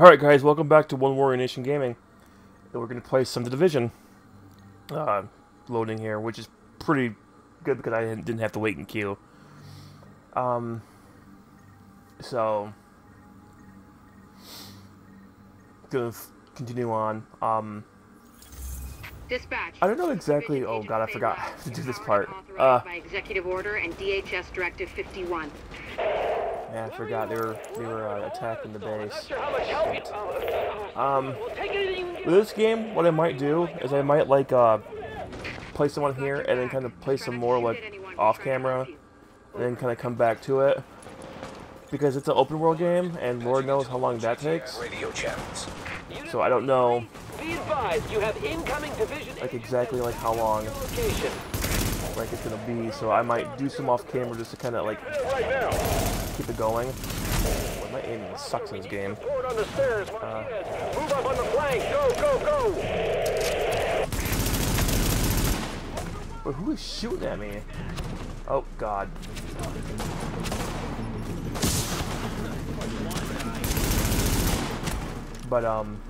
Alright guys, welcome back to One Warrior Nation Gaming. And we're going to play some The Division. Uh, loading here, which is pretty good because I didn't have to wait in queue. Um, so, gonna continue on. Um, Dispatch. I don't know exactly. Oh god, I forgot to do this part. Uh, by executive order and DHS Directive 51. Yeah, I forgot they were they were uh, attacking the base. Um, with this game, what I might do is I might like uh play someone here and then kind of play some more like off camera, and then kind of come back to it because it's an open world game and Lord knows how long that takes. So I don't know Be advised, you have incoming division like exactly like how long. Like it's gonna be. So I might do some off camera just to kind of like keep it going. Boy, my aiming sucks in this game. Go, go, go. But who is shooting at me? Oh god. But um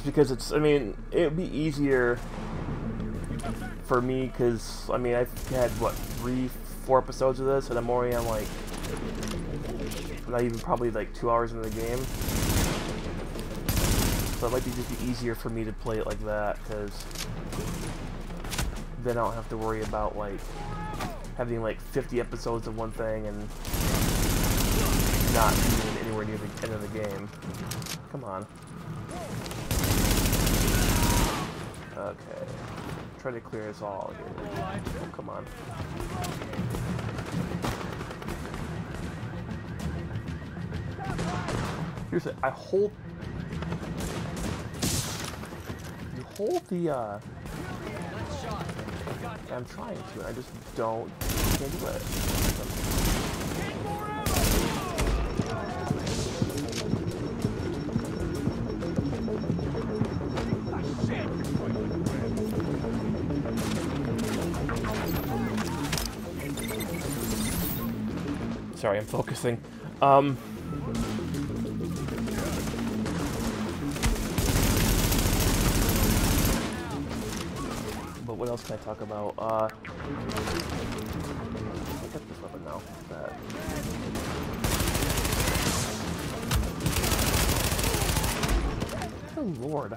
just because it's I mean, it would be easier for me cuz I mean, I've had what 3 4 episodes of this and I'm already on like not even probably like 2 hours into the game. So it might be just be easier for me to play it like that, because then I don't have to worry about like having like 50 episodes of one thing and not being anywhere near the end of the game. Come on. Okay. Try to clear us all here. Oh, come on. Here's it. I hold you hold the, uh... I'm trying to, I just don't... can't do it. Sorry, I'm focusing. Um... But what else can I talk about? Uh, I got this weapon now. That. Oh lord.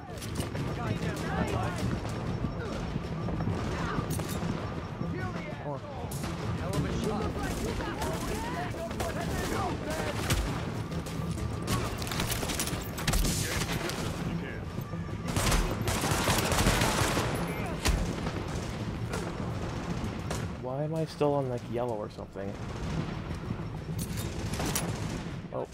Oh. I still on like yellow or something? Oh.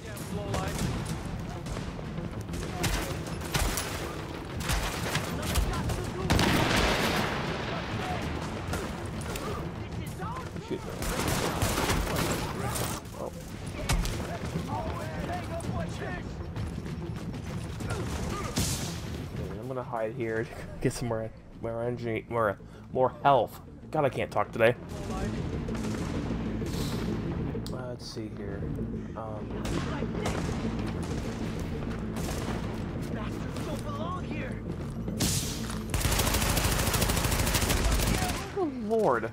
Oh. I'm gonna hide here to get some more more energy, more more health. God, I can't talk today. Uh, let's see here. Um, oh Lord.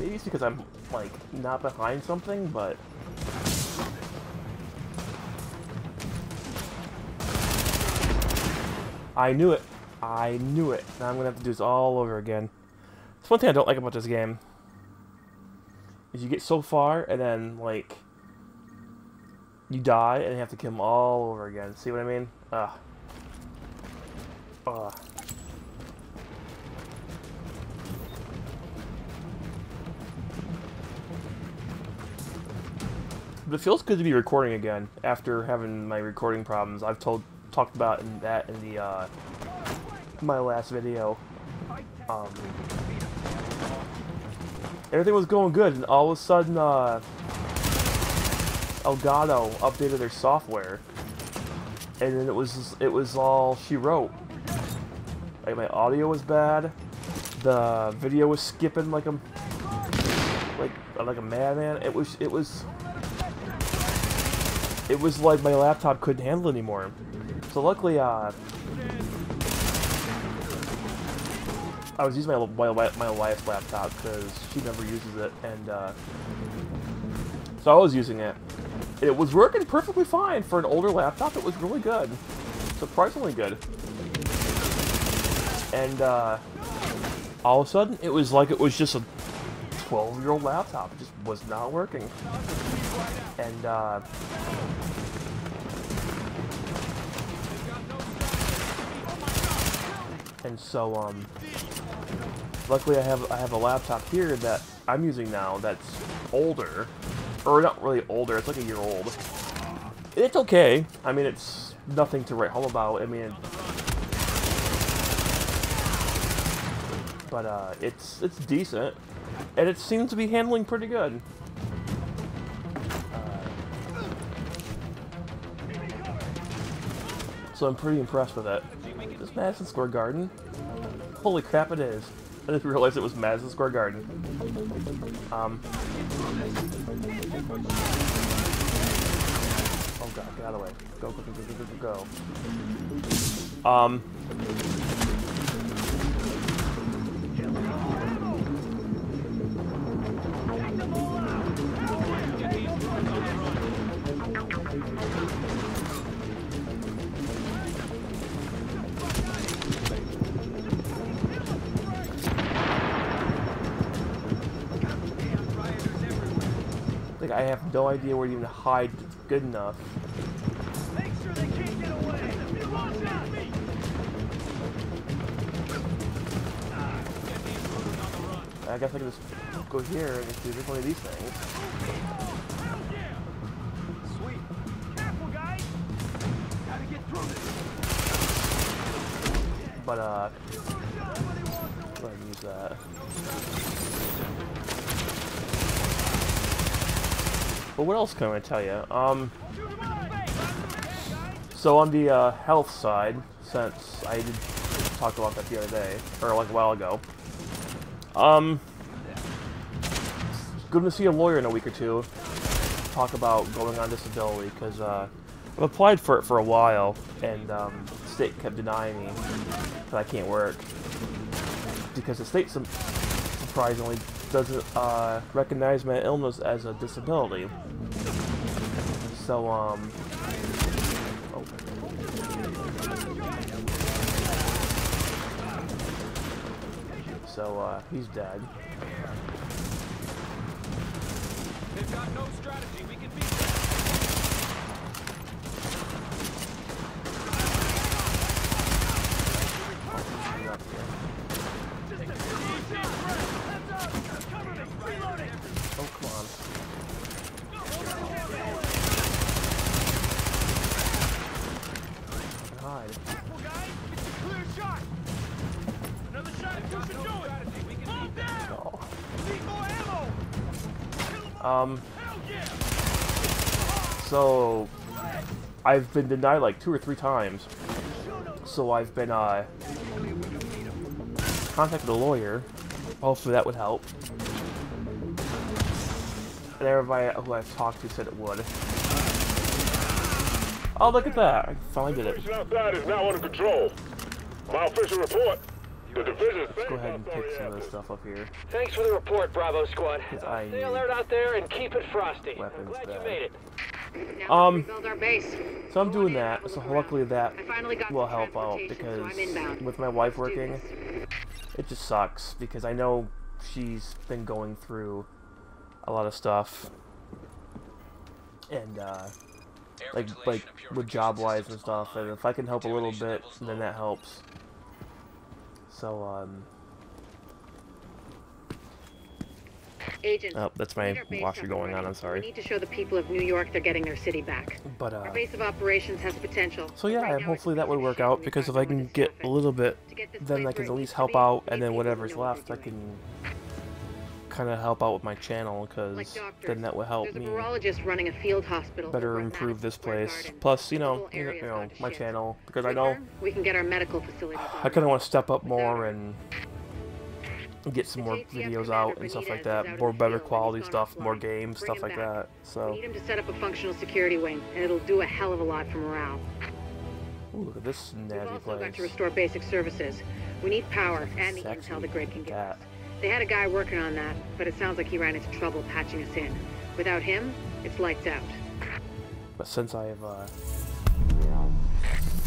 Maybe it's because I'm like not behind something, but I knew it. I knew it. Now I'm gonna have to do this all over again. That's one thing I don't like about this game. Is you get so far and then like you die and you have to kill them all over again. See what I mean? Ugh. Ugh. But it feels good to be recording again after having my recording problems. I've told talked about in that in the uh, my last video. Um, everything was going good, and all of a sudden, uh, Elgato updated their software, and then it was it was all she wrote. Like my audio was bad, the video was skipping like a like like a madman. It was it was it was like my laptop couldn't handle anymore. So luckily, uh, I was using my my, my wife's laptop because she never uses it, and uh, so I was using it. It was working perfectly fine for an older laptop. It was really good, surprisingly good. And uh, all of a sudden, it was like it was just a 12-year-old laptop. It just was not working. And uh, and so um, luckily I have I have a laptop here that I'm using now that's older, or not really older. It's like a year old. It's okay. I mean, it's nothing to write home about. I mean, but uh, it's it's decent, and it seems to be handling pretty good. So I'm pretty impressed with it. Is this Madison Square Garden? Holy crap, it is. I didn't realize it was Madison Square Garden. Um. Oh god, get out of the way. Go, go, go, go, go, go, go. Um. I have no idea where to even hide good enough. Make sure they can't get away. Watch out! I guess I can just go here and just do just one of these things. Sweet. Careful, guys. Gotta get through this. But, uh, ahead and use that. But what else can I tell you? Um, so on the uh, health side, since I did talk about that the other day, or like a while ago, um, going to see a lawyer in a week or two. Talk about going on disability because uh, I've applied for it for a while, and um, the state kept denying me that I can't work because the state surprisingly doesn't uh, recognize my illness as a disability. So um. oh. So uh, he's dead. They've got no strategy. We can beat them. Oh come on. Hide. Careful, guys. It's a clear shot. Another shot. Push it, do it. We can Calm down. Oh. Need more ammo. Kill 'em all. Um. So I've been denied like two or three times. So I've been uh contacted a lawyer. Hopefully that would help. And everybody who I've talked to said it would. Oh look at that! I finally did it. Outside is now under control. My official report. The division Let's go ahead and pick some of this stuff up here. Thanks for the report, Bravo Squad. I Stay need alert out there and keep it frosty. Weapons I'm glad back. you made it. Now Um, let's our base. So I'm doing that. So luckily that I finally got will help out because so with my wife working, it just sucks because I know she's been going through a lot of stuff and uh like like with job wise and stuff and if I can help a little bit then that helps so um Agent. oh that's my need our base washer going on. I'm sorry. We sorry need to show the people of New York they're getting their city back. but uh, Our base of operations has potential. so yeah right hopefully that would work out because if I can get a little bit To get this then I can at least help out and then whatever's who know what left I can doing. Kind of help out with my channel because Like then that will help me virologist running a field hospital. better improve this place. Garden. Plus, you know, you know, you know, my channel because I know her, we can get our medical facilities. I kind of want to step up more and get some more videos out and stuff like that, more better quality stuff, more games, Bring stuff like back. that. We So, need him to set up a functional security wing, and it'll do a hell of a lot for morale. ooh, look at this We've snazzy also got to restore basic services. We need power and the intel the grid can give That. us. They had a guy working on that, but it sounds like he ran into trouble patching us in. Without him, it's lights out. But since I have, uh,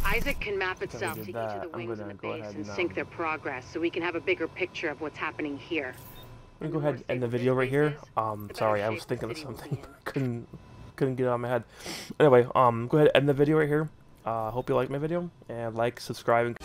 ISAC can map itself to did each of the wings in the base ahead and and, sync um, their progress so we can have a bigger picture of what's happening here. I'm gonna go ahead and end the video right here. Um, sorry, I was thinking of city will be something. couldn't, couldn't get it out of my head. Anyway, um, go ahead and end the video right here. Uh, hope you like my video and like, subscribe, and